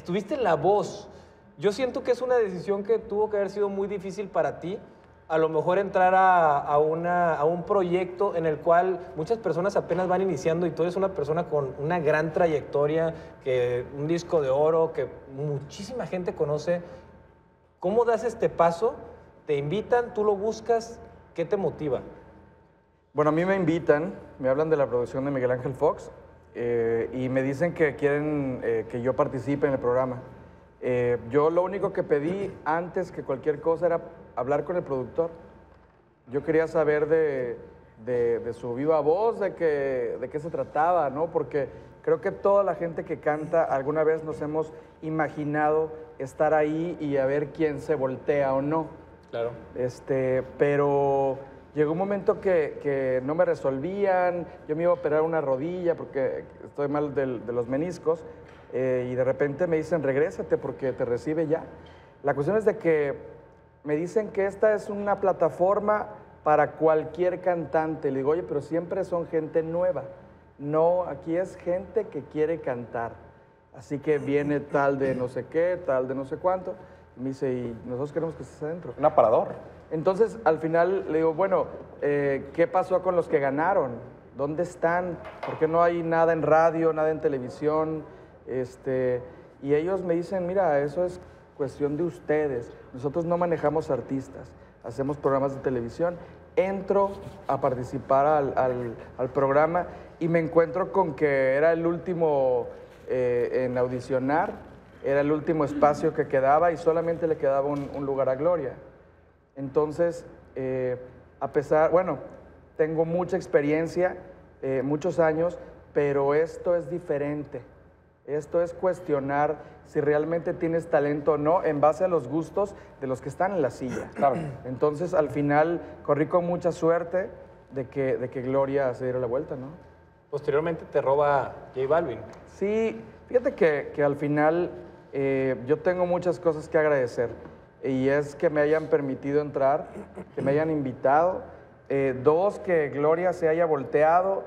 estuviste en La Voz. Yo siento que es una decisión que tuvo que haber sido muy difícil para ti. A lo mejor entrar a, un proyecto en el cual muchas personas apenas van iniciando y tú eres una persona con una gran trayectoria, que un disco de oro, que muchísima gente conoce. ¿Cómo das este paso? ¿Te invitan? ¿Tú lo buscas? ¿Qué te motiva? Bueno, a mí me invitan, me hablan de la producción de Miguel Ángel Fox eh, y me dicen que quieren eh, que yo participe en el programa. Eh, yo lo único que pedí antes que cualquier cosa era hablar con el productor. Yo quería saber de, de- de su viva voz, de, que, de qué se trataba, ¿no? Porque creo que toda la gente que canta alguna vez nos hemos imaginado estar ahí y a ver quién se voltea o no. Claro. Este, pero llegó un momento que, que no me resolvían, yo me iba a operar una rodilla porque estoy mal de los meniscos eh, y de repente me dicen, regrésate porque te recibe ya. La cuestión es de que me dicen que esta es una plataforma para cualquier cantante. Le digo, oye, pero siempre son gente nueva. No, aquí es gente que quiere cantar. Así que viene tal de no sé qué, tal de no sé cuánto. Me dice, y nosotros queremos que estés adentro. Un aparador. Entonces, al final le digo, bueno, eh, ¿qué pasó con los que ganaron? ¿Dónde están? ¿Por qué no hay nada en radio, nada en televisión? Este, y ellos me dicen, mira, eso es cuestión de ustedes. Nosotros no manejamos artistas, hacemos programas de televisión. Entro a participar al, programa y me encuentro con que era el último eh, en audicionar, era el último espacio que quedaba y solamente le quedaba un lugar a Gloria. Entonces, eh, a pesar, bueno, tengo mucha experiencia, eh, muchos años, pero esto es diferente. Esto es cuestionar si realmente tienes talento o no en base a los gustos de los que están en la silla. Claro. Entonces, al final, corrí con mucha suerte de que, de que Gloria se diera la vuelta, ¿no? Posteriormente te roba J Balvin. Sí, fíjate que, que al final eh, yo tengo muchas cosas que agradecer. Y es que me hayan permitido entrar, que me hayan invitado. Eh, dos, que Gloria se haya volteado,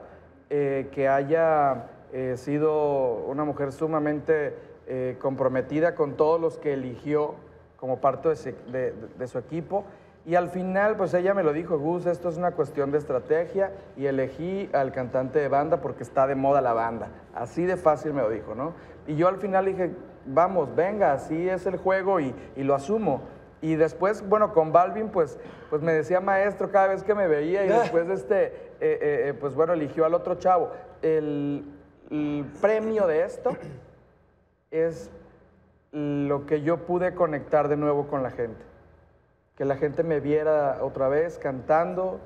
eh, que haya eh, sido una mujer sumamente comprometida con todos los que eligió como parte de su equipo. Y al final, pues ella me lo dijo, Gus, esto es una cuestión de estrategia y elegí al cantante de banda porque está de moda la banda. Así de fácil me lo dijo, ¿no? Y yo al final dije, vamos, venga, así es el juego y, y lo asumo. Y después, bueno, con Balvin, pues, pues me decía maestro cada vez que me veía y después, este, eh, eh, eh, pues bueno, eligió al otro chavo. El, el premio de esto es lo que yo pude conectar de nuevo con la gente. Que la gente me viera otra vez cantando.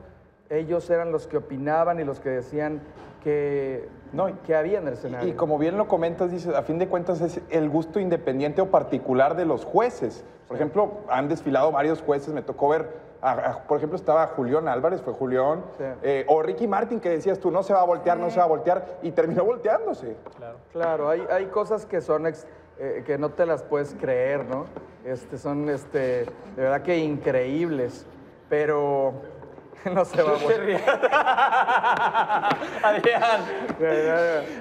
Ellos eran los que opinaban y los que decían que, No, y- que había en el escenario. Y como bien lo comentas, dices, a fin de cuentas es el gusto independiente o particular de los jueces. Por ejemplo, han desfilado varios jueces, me tocó ver, a- a- por ejemplo, estaba Julián Álvarez, fue Julián, Sí. eh, o Ricky Martin, que decías tú, no se va a voltear, no se va a voltear, y terminó volteándose. Claro. Claro, hay, hay cosas que son ex- eh, que no te las puedes creer, ¿no? Este, son este, de verdad que increíbles, pero no se va a volver. Adrián,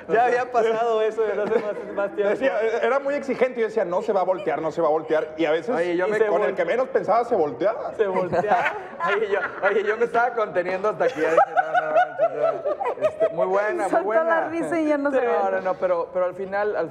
ya había pasado eso desde hace más, más tiempo. Decía, era muy exigente, yo decía, no se va a voltear, no se va a voltear, y a veces Oye, yo Y me se con el que menos pensaba se volteaba. Se voltea. Oye, yo, oye, yo me estaba conteniendo hasta aquí. ya dije, no, este, muy buena, muy Soltó buena. la risa y ya no se No, ve. no, no, pero, pero al final, al